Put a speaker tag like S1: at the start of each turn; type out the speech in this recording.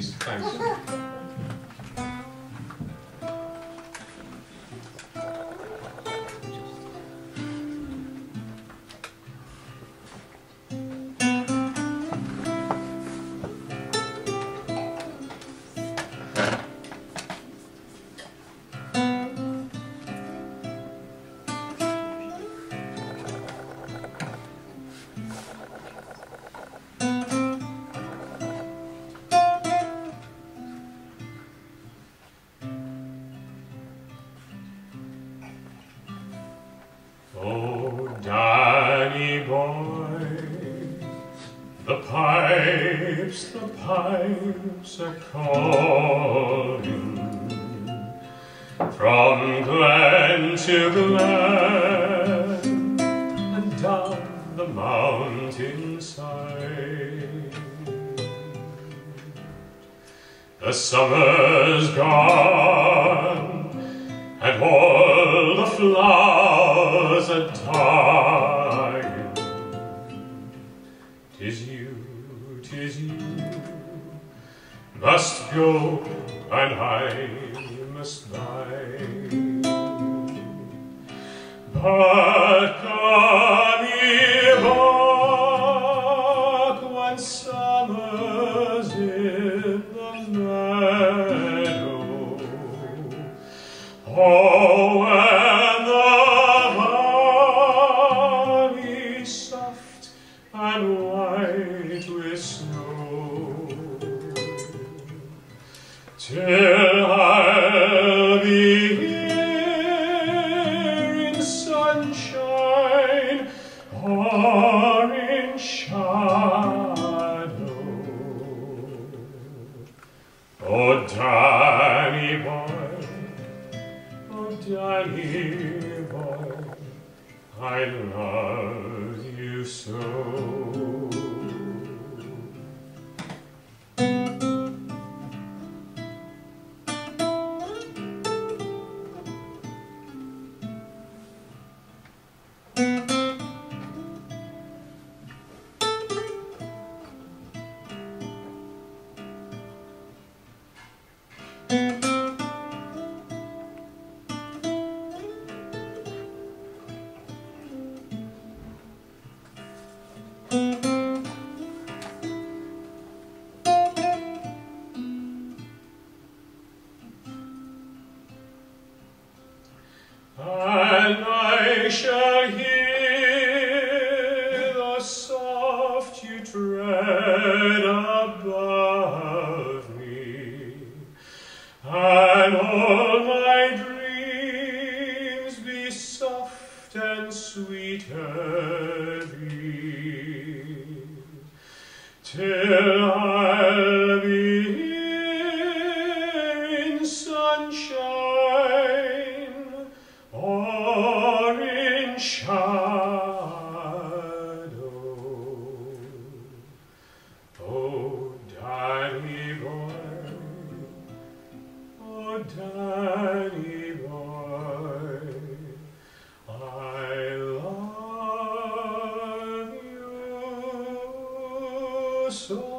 S1: Thanks.
S2: Pipes, the pipes are calling from glen to glen and down the mountainside. The summer's gone and all the flowers are dying. Tis you, tis you, must go, and I must die. But come back when summer's in the meadow. Oh, white with snow, till I'll be here in sunshine or in shadow. Oh, Danny boy, oh, Danny boy, I love you so. I shall hear the soft you tread above me, and all my dreams be soft and sweeter thee, till I'll shadow. Oh, Danny boy, oh, Danny boy, I love you so.